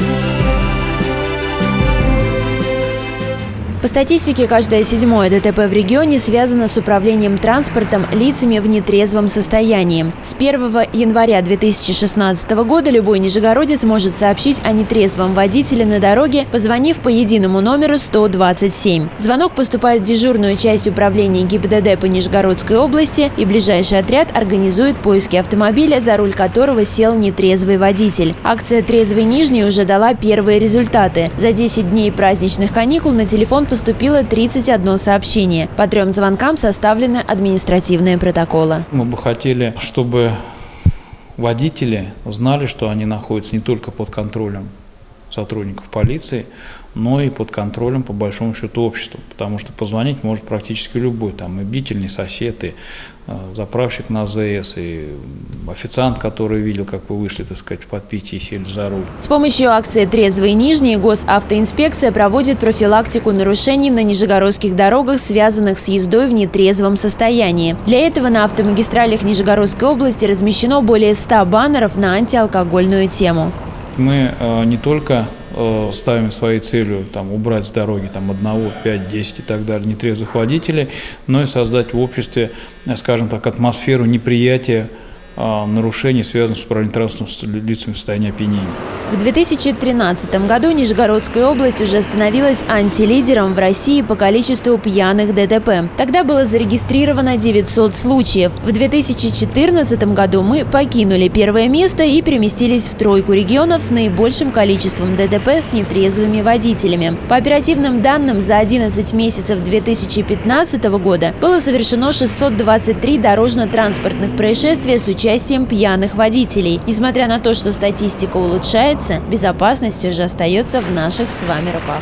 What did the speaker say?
Thank you. По статистике, каждое седьмое ДТП в регионе связано с управлением транспортом лицами в нетрезвом состоянии. С 1 января 2016 года любой нижегородец может сообщить о нетрезвом водителе на дороге, позвонив по единому номеру 127. Звонок поступает в дежурную часть управления ГИБДД по Нижегородской области, и ближайший отряд организует поиски автомобиля, за руль которого сел нетрезвый водитель. Акция «Трезвый Нижний» уже дала первые результаты. За 10 дней праздничных каникул на телефон поступило 31 сообщение. По трем звонкам составлены административные протоколы. Мы бы хотели, чтобы водители знали, что они находятся не только под контролем сотрудников полиции, но и под контролем, по большому счету, общества. Потому что позвонить может практически любой, там и бительный сосед, и э, заправщик на АЗС, и официант, который видел, как вы вышли, так сказать, в подпитии и сели за руль. С помощью акции «Трезвые Нижние» госавтоинспекция проводит профилактику нарушений на нижегородских дорогах, связанных с ездой в нетрезвом состоянии. Для этого на автомагистралях Нижегородской области размещено более 100 баннеров на антиалкогольную тему. Мы э, не только э, ставим своей целью там, убрать с дороги там, одного, пять, десять и так далее нетрезвых водителей, но и создать в обществе, скажем так, атмосферу неприятия нарушений, связанных с управлением транспортным лицами в состоянии опьянения. В 2013 году Нижегородская область уже становилась антилидером в России по количеству пьяных ДТП. Тогда было зарегистрировано 900 случаев. В 2014 году мы покинули первое место и переместились в тройку регионов с наибольшим количеством ДТП с нетрезвыми водителями. По оперативным данным, за 11 месяцев 2015 года было совершено 623 дорожно-транспортных происшествия с участием участием пьяных водителей. Несмотря на то, что статистика улучшается, безопасность все же остается в наших с вами руках.